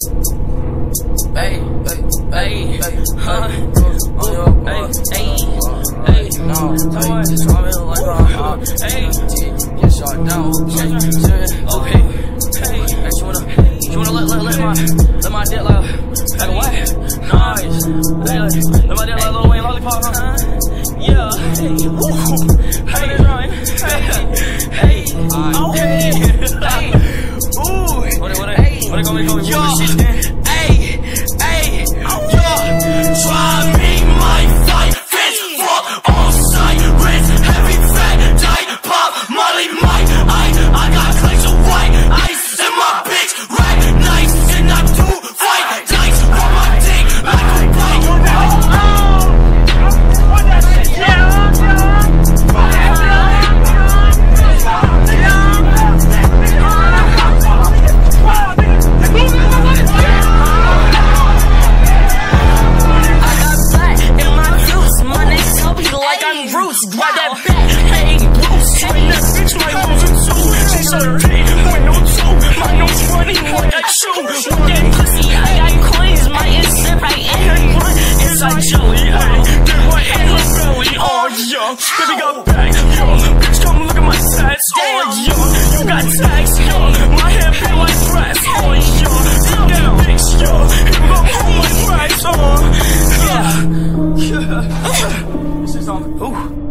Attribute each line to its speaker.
Speaker 1: Hey, hey, hey, hey, huh? On your hey, hey, hey, no, hey, just driving like a hot, hey, get shot down, okay, okay, hey, hey, you wanna, you wanna let, let, let my, let my dick like, like what? Nice, hey, let my dick like Lil Wayne lollipop, huh?
Speaker 2: Yeah, hey,
Speaker 1: Yo.
Speaker 3: Why that bitch?
Speaker 2: hang loose. And that bitch My lose it too. She served it. One no two. My nose funny. What I shoe? Look at pussy, I got coins. My instant right in her blunt. It's like Joey. Hey, get one in her belly. Oh yeah, baby got back. Yo, bitch, come look at my stats. Oh yeah, you got tags. Yo, my hair been like brass. Oh yeah, come down, bitch. Yo, here we go, hold my price. Oh yeah. yeah.
Speaker 1: on.
Speaker 2: Ooh.